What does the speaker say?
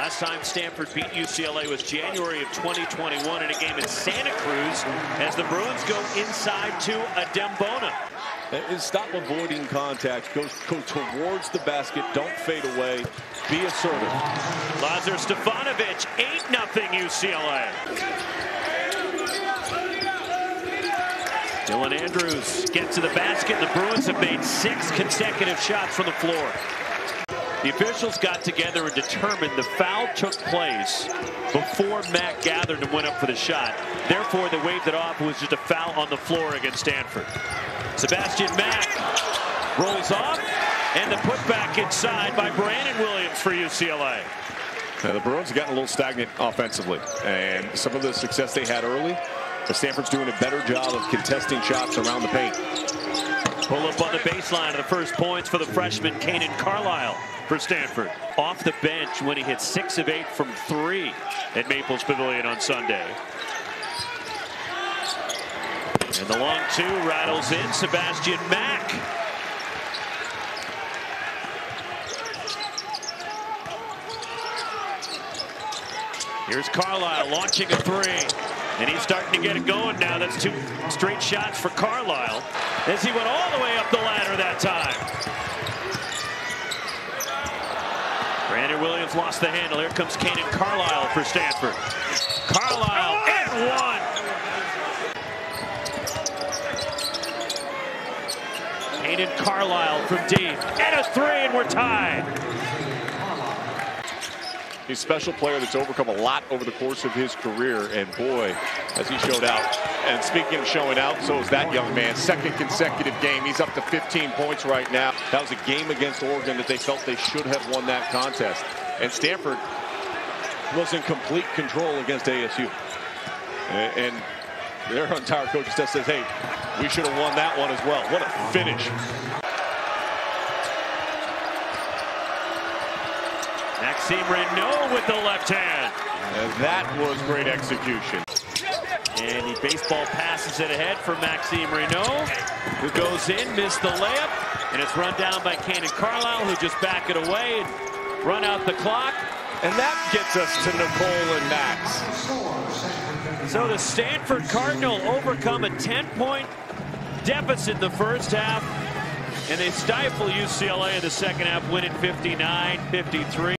Last time Stanford beat UCLA was January of 2021 in a game in Santa Cruz as the Bruins go inside to Adem Bona. Is stop avoiding contact. Go, go towards the basket. Don't fade away. Be assertive. Lazar Stefanovic, 8-0 UCLA. Dylan Andrews gets to the basket. The Bruins have made six consecutive shots from the floor. The officials got together and determined the foul took place before Mack gathered and went up for the shot. Therefore, they waved it off. It was just a foul on the floor against Stanford. Sebastian Mack rolls off, and the putback inside by Brandon Williams for UCLA. Now, the Bruins have gotten a little stagnant offensively, and some of the success they had early, the Stanford's doing a better job of contesting shots around the paint. Pull up on the baseline of the first points for the freshman Kanaan Carlyle for Stanford. Off the bench when he hit six of eight from three at Maples Pavilion on Sunday. And the long two rattles in Sebastian Mack. Here's Carlyle launching a three. And he's starting to get it going now. That's two straight shots for Carlyle as he went all the way up the ladder that time. Brandon Williams lost the handle. Here comes Kanaan Carlyle for Stanford. Carlyle and one. Kanaan Carlyle from deep. And a three, and we're tied. He's a special player that's overcome a lot over the course of his career, and boy, as he showed out. And speaking of showing out, so is that young man. Second consecutive game. He's up to 15 points right now. That was a game against Oregon that they felt they should have won that contest. And Stanford was in complete control against ASU. And their entire coaching staff says, hey, we should have won that one as well. What a finish. Maxime Raynaud with the left hand. And that was great execution. And he baseball passes it ahead for Maxime Raynaud, who goes in, missed the layup, and it's run down by Kanaan Carlyle, who just back it away and run out the clock. And that gets us to Nicole and Max. So the Stanford Cardinal overcome a 10-point deficit in the first half, and they stifle UCLA in the second half, winning 59-53.